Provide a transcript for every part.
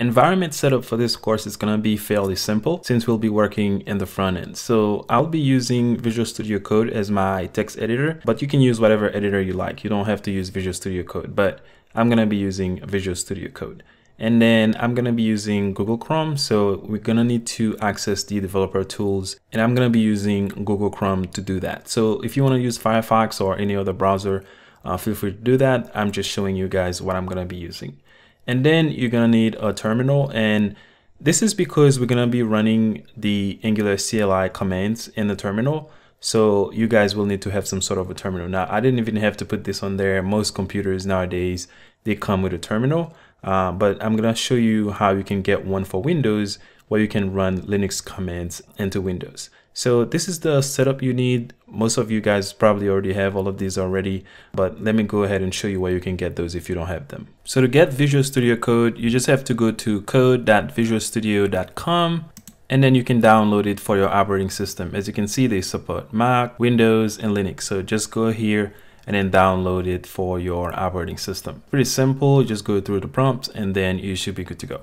Environment setup for this course is going to be fairly simple since we'll be working in the front end. So I'll be using Visual Studio Code as my text editor, but you can use whatever editor you like. You don't have to use Visual Studio Code, but I'm going to be using Visual Studio Code. And then I'm going to be using Google Chrome. So we're going to need to access the developer tools and I'm going to be using Google Chrome to do that. So if you want to use Firefox or any other browser, uh, feel free to do that. I'm just showing you guys what I'm going to be using. And then you're gonna need a terminal and this is because we're gonna be running the Angular CLI commands in the terminal. So you guys will need to have some sort of a terminal. Now, I didn't even have to put this on there. Most computers nowadays, they come with a terminal, uh, but I'm gonna show you how you can get one for Windows where you can run Linux commands into Windows. So this is the setup you need. Most of you guys probably already have all of these already, but let me go ahead and show you where you can get those if you don't have them. So to get Visual Studio Code, you just have to go to code.visualstudio.com and then you can download it for your operating system. As you can see, they support Mac, Windows, and Linux. So just go here and then download it for your operating system. Pretty simple, just go through the prompts and then you should be good to go.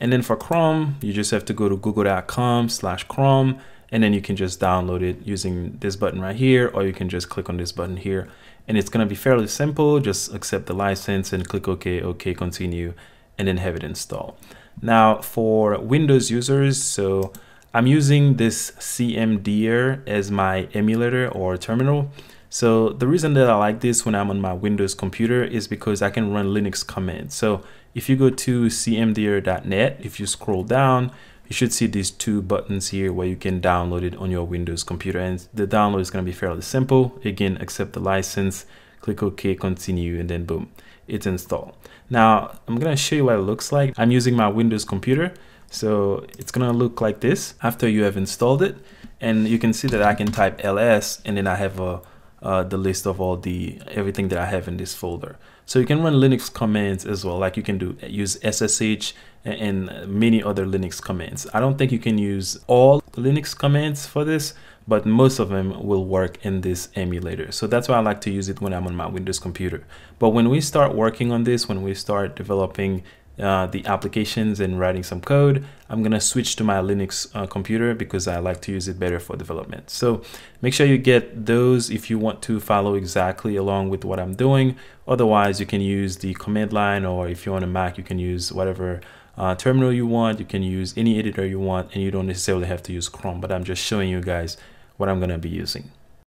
And then for Chrome, you just have to go to google.com slash Chrome and then you can just download it using this button right here or you can just click on this button here and it's going to be fairly simple just accept the license and click OK OK continue and then have it installed now for Windows users so I'm using this Cmder as my emulator or terminal so the reason that I like this when I'm on my Windows computer is because I can run Linux commands so if you go to cmder.net if you scroll down you should see these two buttons here where you can download it on your Windows computer and the download is going to be fairly simple. Again, accept the license, click OK, continue, and then boom, it's installed. Now, I'm going to show you what it looks like. I'm using my Windows computer. So it's going to look like this after you have installed it. And you can see that I can type ls and then I have a, uh, the list of all the everything that I have in this folder. So you can run Linux commands as well, like you can do use SSH and many other Linux commands. I don't think you can use all Linux commands for this, but most of them will work in this emulator. So that's why I like to use it when I'm on my Windows computer. But when we start working on this, when we start developing uh, the applications and writing some code, I'm gonna switch to my Linux uh, computer because I like to use it better for development. So make sure you get those if you want to follow exactly along with what I'm doing. Otherwise, you can use the command line or if you're on a Mac, you can use whatever uh, terminal you want. You can use any editor you want and you don't necessarily have to use Chrome, but I'm just showing you guys what I'm gonna be using.